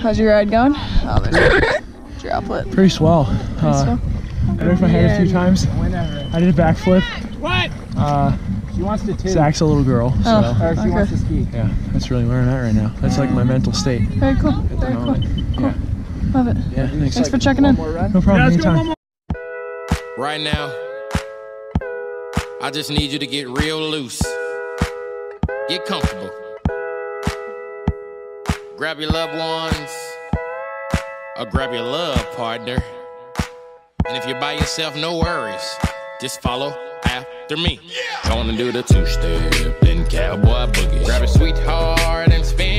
How's your ride going? Oh, there's droplet. Pretty swell. Uh, I raised my head a few times. Whenever. I did a backflip. What? Uh, She wants to too. Zach's a little girl, so Oh. Or she Okay. wants to ski. yeah, that's really where I'm at right now. That's like my mental state Very cool. Very cool. moment. Yeah, Love it. yeah. Thanks. Thanks for checking One in. more run. No problem. Yeah, anytime. Right now, I just need you to get real loose. Get comfortable. Grab your loved ones or grab your love partner. And if you're by yourself, no worries. Just follow after me. Gonna do the two step, then cowboy boogie. Grab a sweetheart and spin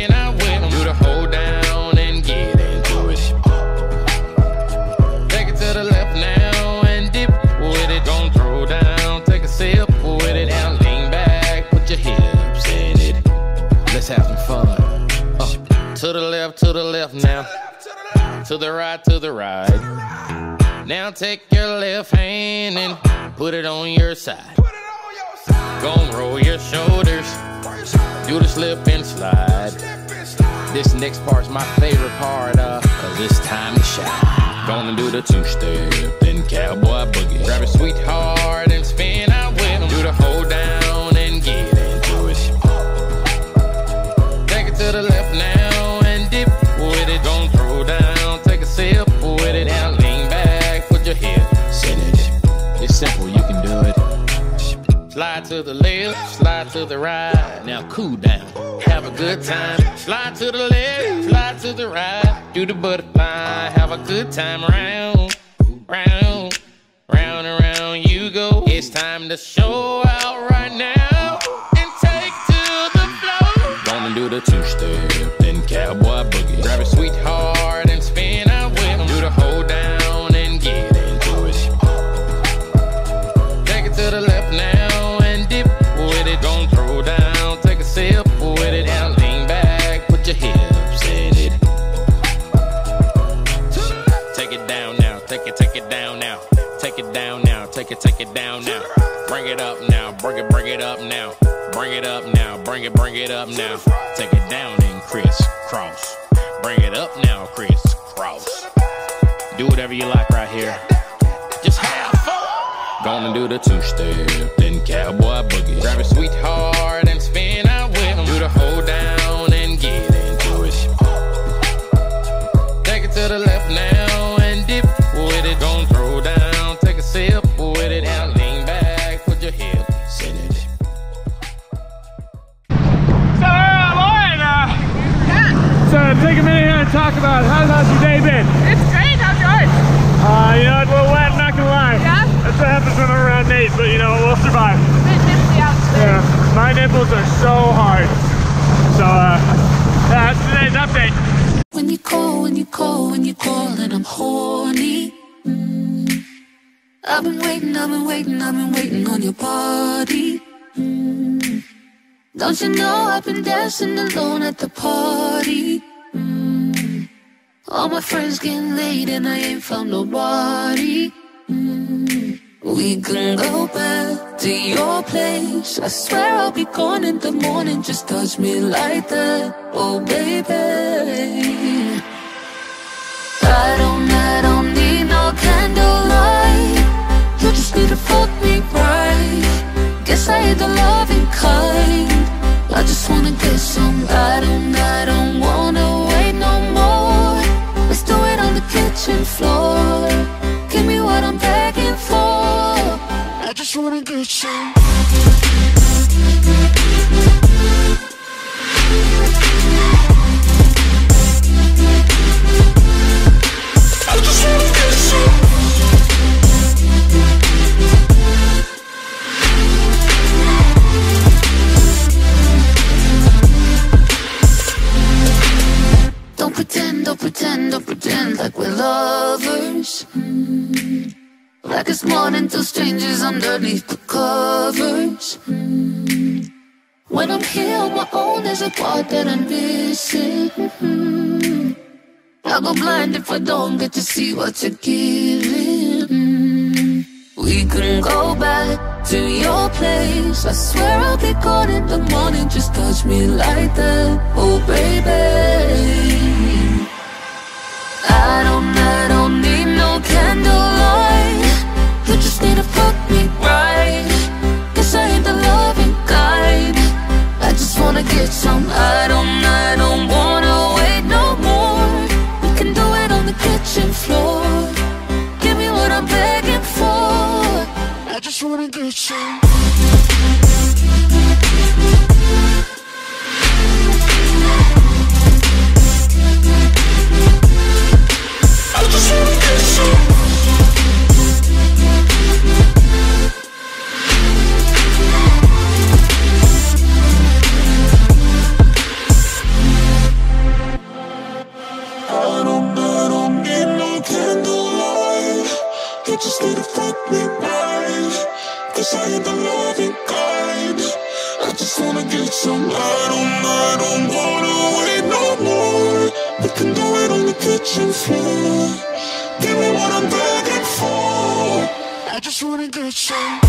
to the left now. To the right, to the right. Now take your left hand and put it on your side. Gon' roll your shoulders. Do the slip and slide. This next part's my favorite part, uh, cause it's time to shine. Gonna do the two step, then cowboy boogie. Grab a sweetheart and spin out Slide to the left, slide to the right. Now cool down, have a good time. Slide to the left, slide to the right. Do the butterfly, have a good time round, round, round and round you go. It's time to show down now. Bring it up now, bring it, bring it up now. Bring it up now, bring it, bring it up now. Take it down and crisscross. Bring it up now, crisscross. Do whatever you like right here. Just have fun. Gonna do the two step, then and talk how, how's your day been? It's great. How's yours? Uh, you know, it's a little wet, not gonna lie. Yeah? That's what happens when we're around Nate, but you know, we'll survive. Bit misty out today. Yeah, my nipples are so hard. So, uh, yeah, that's today's update. When you call, when you call, when you call, and I'm horny. Mm. I've been waiting, I've been waiting, I've been waiting on your body. Mm. Don't you know I've been dancing alone at the party? All my friends getting laid and I ain't found nobody. Mm. We can go back to your place. I swear I'll be gone in the morning. Just touch me like that, oh baby. I don't, I don't need no candlelight. You just need to fuck me right. Guess I ain't the loving kind. I just wanna get some. Just wanna get. Don't pretend, don't pretend, don't pretend like we're lovers. Mm. Like it's morning till strangers underneath the covers. When I'm here on my own, there's a part that I'm missing. I'll go blind if I don't get to see what you're giving. We can go back to your place. I swear I'll be gone in the morning. Just touch me like that, oh baby. look kitchen floor. Give me what I'm begging for. I just wanna get you. Get some I don't, I don't wanna wait no more. We can do it on the kitchen floor? Give me what I'm begging for. I just wanna get some